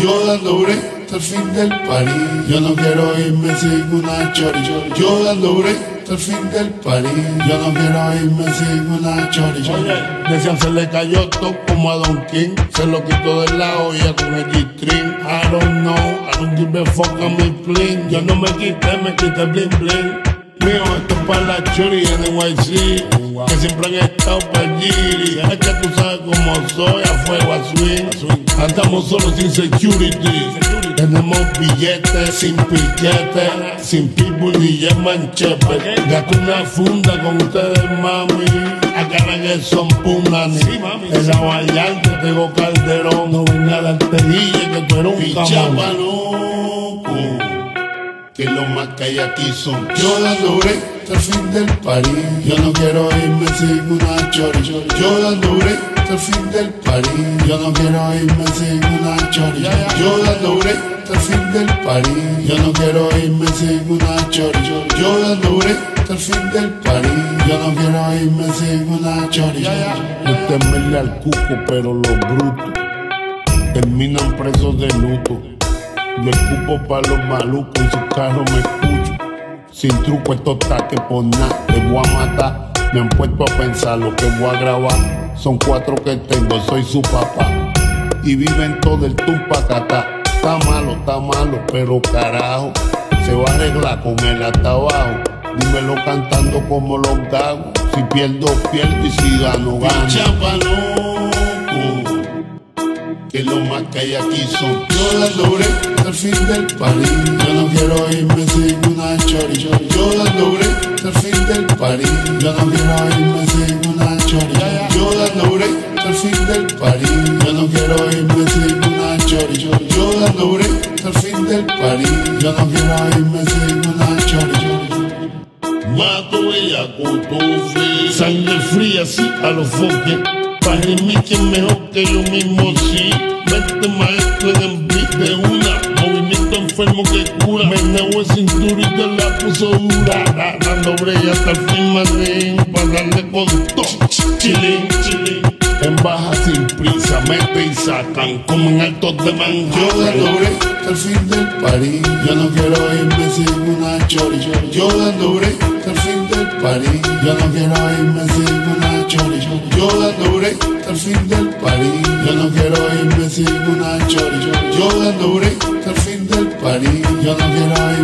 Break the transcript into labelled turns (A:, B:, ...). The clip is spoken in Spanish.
A: Yo dando break hasta el fin del party. Yo no quiero irme sin una chori. Yo dando break hasta el fin del party. Yo no quiero irme sin una chori.
B: Decían se le cayó todo como a Don King. Se lo quitó de la olla con el G-String. I don't know, I don't give a fuck on mi fling. Yo no me quité, me quité bling bling. Mío, esto es para la chori en NYC Que siempre han estado para allí Es que tú sabes cómo soy, a fuego, a swing Andamos solo sin security. Tenemos billetes sin piquete Sin people ni ya manchepe Gato una funda con ustedes, mami. Acá que son punani En la Vallarta tengo calderón. No venga a darte que tú eres un
A: camarón que lo más que hay aquí son Yo dando break hasta el fin del Yo no quiero irme sin una chori. Yo dando hasta fin del party Yo no quiero irme sin una chori. Yo dando break hasta fin del party Yo no quiero irme sin una chori. Yo dando break hasta fin del party Yo no quiero irme sin una chori.
B: Usted me al cuco pero los brutos Terminan presos de luto. Yo escupo para los malucos y su carro me. Sin truco esto está que por nada te voy a matar. Me han puesto a pensar lo que voy a grabar. Son cuatro que tengo, soy su papá. Y viven todo el tumpacata. Está malo, está malo, pero carajo. Se va a arreglar con él hasta abajo. Dímelo cantando como los gagos. Si pierdo, pierdo y si gano, gano
A: que lo más que hay aquí son yo dando break al fin del party. Yo no quiero party. Yo no quiero irme sin una chori.
B: Mato ella con sangre fría así a los foques para mí mejor que yo mismo, sí. Vete maestro en el beat de una. Movimiento enfermo que cura. Me nevo el cinturón y te la puso dura. Dando brella hasta el fin, manín. Para darle con todo. Chilín, chilín. En baja sin prisa, mete y sacan como en altos de mango.
A: Yo hasta el fin del party. Yo no quiero irme sin una chori. Yo hasta el fin del party. Yo no quiero irme sin una chori. Yo hasta el fin del party. Yo no quiero irme sin una chori. Yo hasta el fin del party. Yo no quiero irme